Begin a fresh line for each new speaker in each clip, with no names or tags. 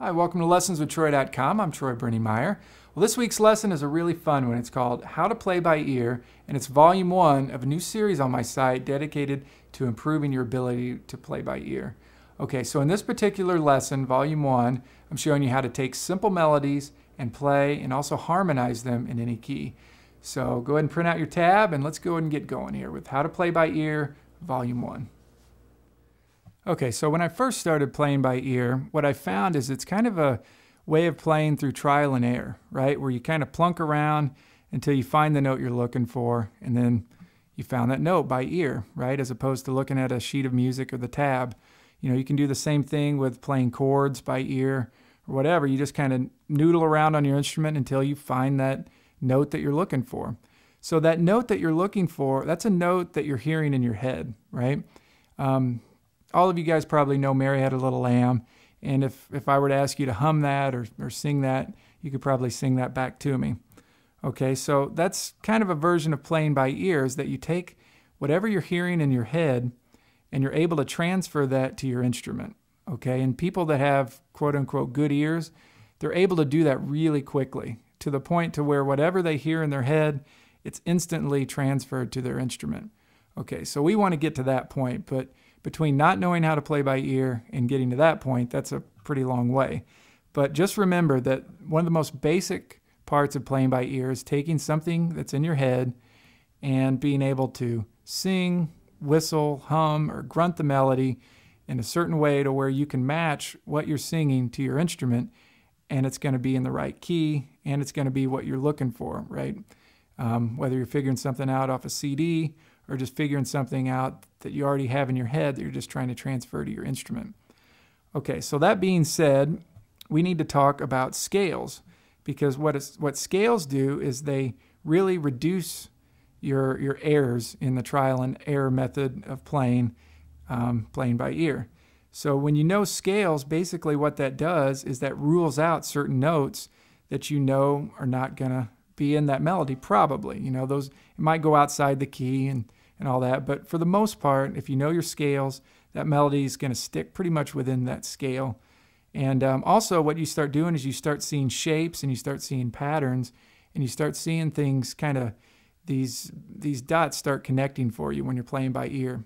Hi, welcome to lessonswithtroy.com. I'm Troy Brenningmeyer. Well, this week's lesson is a really fun one. It's called How to Play by Ear, and it's volume one of a new series on my site dedicated to improving your ability to play by ear. Okay, so in this particular lesson, volume one, I'm showing you how to take simple melodies and play and also harmonize them in any key. So go ahead and print out your tab and let's go ahead and get going here with How to Play by Ear, volume one. Okay, so when I first started playing by ear, what I found is it's kind of a way of playing through trial and error, right? Where you kind of plunk around until you find the note you're looking for, and then you found that note by ear, right? As opposed to looking at a sheet of music or the tab. You know, you can do the same thing with playing chords by ear or whatever. You just kind of noodle around on your instrument until you find that note that you're looking for. So that note that you're looking for, that's a note that you're hearing in your head, right? Um, all of you guys probably know Mary Had a Little Lamb. And if, if I were to ask you to hum that or, or sing that, you could probably sing that back to me. Okay, so that's kind of a version of playing by ears that you take whatever you're hearing in your head and you're able to transfer that to your instrument. Okay, and people that have quote unquote good ears, they're able to do that really quickly to the point to where whatever they hear in their head, it's instantly transferred to their instrument. Okay, so we want to get to that point, but between not knowing how to play by ear and getting to that point, that's a pretty long way. But just remember that one of the most basic parts of playing by ear is taking something that's in your head and being able to sing, whistle, hum, or grunt the melody in a certain way to where you can match what you're singing to your instrument and it's going to be in the right key and it's going to be what you're looking for, right? Um, whether you're figuring something out off a CD or just figuring something out that you already have in your head that you're just trying to transfer to your instrument. Okay, so that being said, we need to talk about scales because what, is, what scales do is they really reduce your, your errors in the trial and error method of playing, um, playing by ear. So when you know scales, basically what that does is that rules out certain notes that you know are not going to be in that melody probably you know those it might go outside the key and and all that but for the most part if you know your scales that melody is going to stick pretty much within that scale. And um, also what you start doing is you start seeing shapes and you start seeing patterns and you start seeing things kind of these these dots start connecting for you when you're playing by ear.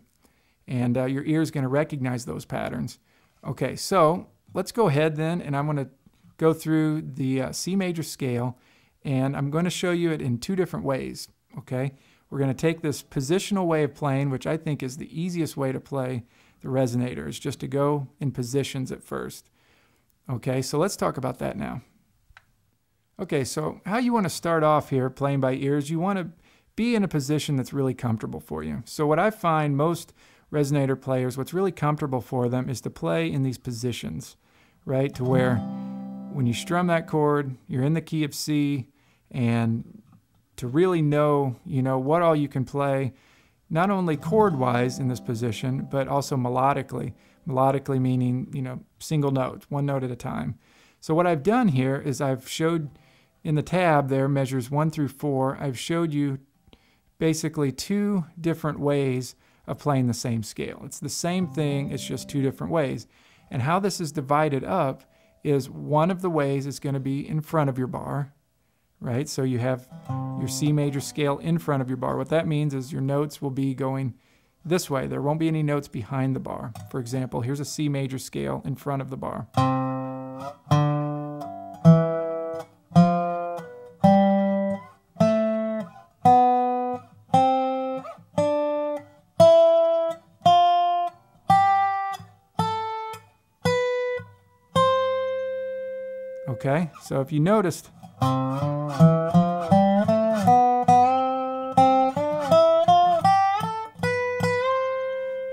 And uh, your ear is going to recognize those patterns. Okay so let's go ahead then and i'm going to go through the uh, c major scale and I'm going to show you it in two different ways, okay? We're going to take this positional way of playing, which I think is the easiest way to play the resonator, is just to go in positions at first. Okay, so let's talk about that now. Okay, so how you want to start off here playing by ears, you want to be in a position that's really comfortable for you. So what I find most resonator players, what's really comfortable for them is to play in these positions, right? To where when you strum that chord, you're in the key of C, and to really know, you know, what all you can play, not only chord-wise in this position, but also melodically. Melodically meaning, you know, single note, one note at a time. So what I've done here is I've showed in the tab there, measures one through four, I've showed you basically two different ways of playing the same scale. It's the same thing, it's just two different ways. And how this is divided up is one of the ways is going to be in front of your bar, right? So you have your C major scale in front of your bar. What that means is your notes will be going this way. There won't be any notes behind the bar. For example, here's a C major scale in front of the bar. Okay, so if you noticed,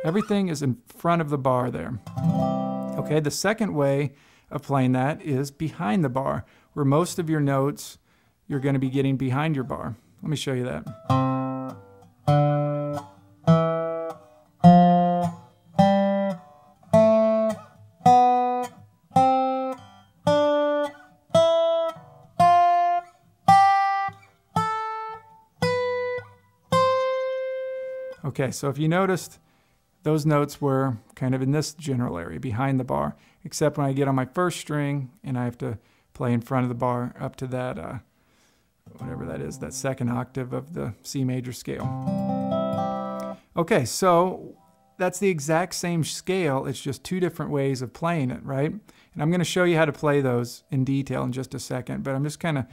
everything is in front of the bar there. Okay, the second way of playing that is behind the bar, where most of your notes you're going to be getting behind your bar. Let me show you that. Okay, so if you noticed, those notes were kind of in this general area behind the bar, except when I get on my first string and I have to play in front of the bar up to that, uh, whatever that is, that second octave of the C major scale. Okay, so that's the exact same scale. It's just two different ways of playing it, right? And I'm going to show you how to play those in detail in just a second, but I'm just kind of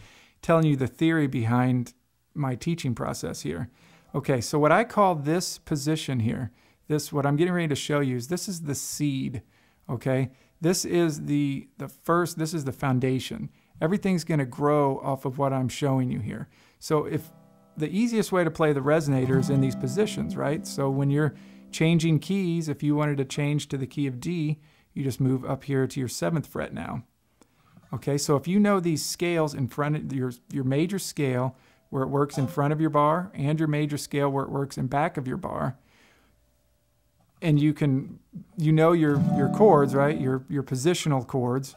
telling you the theory behind my teaching process here. Okay, so what I call this position here, this what I'm getting ready to show you is this is the seed, okay? This is the the first, this is the foundation. Everything's going to grow off of what I'm showing you here. So if the easiest way to play the resonator is in these positions, right? So when you're changing keys, if you wanted to change to the key of D, you just move up here to your seventh fret now. Okay, so if you know these scales in front of your, your major scale where it works in front of your bar and your major scale where it works in back of your bar, and you can you know your your chords, right? Your your positional chords,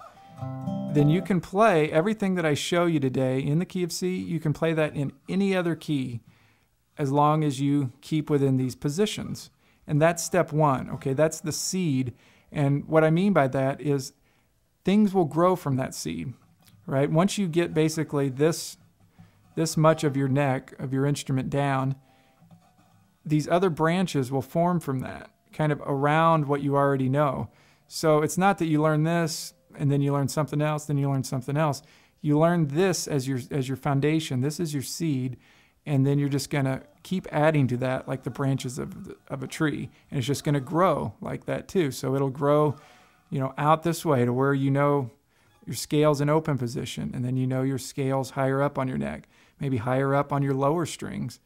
then you can play everything that I show you today in the key of C, you can play that in any other key as long as you keep within these positions. And that's step one, okay? That's the seed. And what I mean by that is things will grow from that seed, right? Once you get basically this, this much of your neck, of your instrument down, these other branches will form from that, kind of around what you already know. So it's not that you learn this and then you learn something else, then you learn something else. You learn this as your as your foundation. This is your seed, and then you're just to keep adding to that like the branches of, the, of a tree and it's just to grow like that too so it'll grow you know out this way to where you know your scales in open position and then you know your scales higher up on your neck maybe higher up on your lower strings.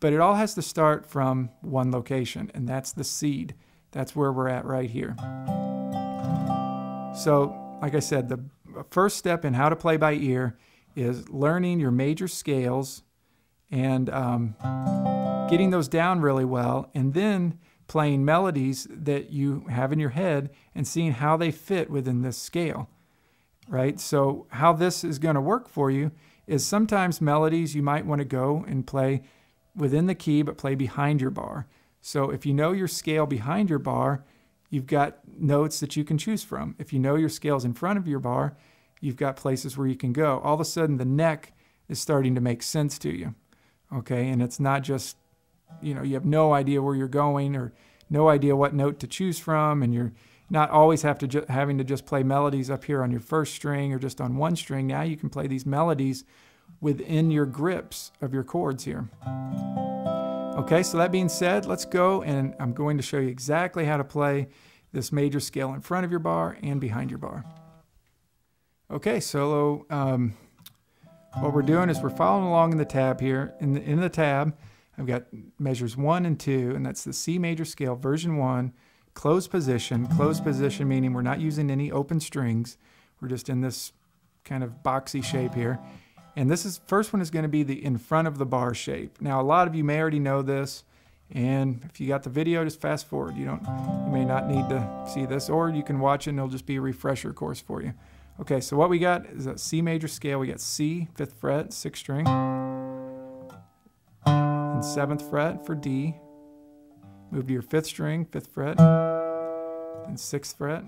But it all has to start from one location and that's the seed. That's where we're at right here. So like i said the first step in how to play by ear is learning your major scales and um, getting those down really well, and then playing melodies that you have in your head and seeing how they fit within this scale, right? So, how this is going to work for you is sometimes melodies you might want to go and play within the key but play behind your bar. So, if you know your scale behind your bar, you've got notes that you can choose from. If you know your scales in front of your bar, you've got places where you can go. All of a sudden, the neck is starting to make sense to you okay? And it's not just, you know, you have no idea where you're going or no idea what note to choose from, and you're not always have to ju- having to just play melodies up here on your first string or just on one string. Now you can play these melodies within your grips of your chords here. Okay, so that being said, let's go and I'm going to show you exactly how to play this major scale in front of your bar and behind your bar. Okay, solo um, what we're doing is we're following along in the tab here. In the, in the tab, I've got measures one and two, and that's the C major scale, version one, closed position. Closed position meaning we're not using any open strings. We're just in this kind of boxy shape here. And this is first one is going to be the in front of the bar shape. Now a lot of you may already know this, and if you got the video, just fast forward. You don't, you may not need to see this, or you can watch it and it'll just be a refresher course for you. Okay, so what we got is a C major scale. We got C, fifth fret, sixth string, and seventh fret for D. Move to your fifth string, fifth fret, and sixth fret,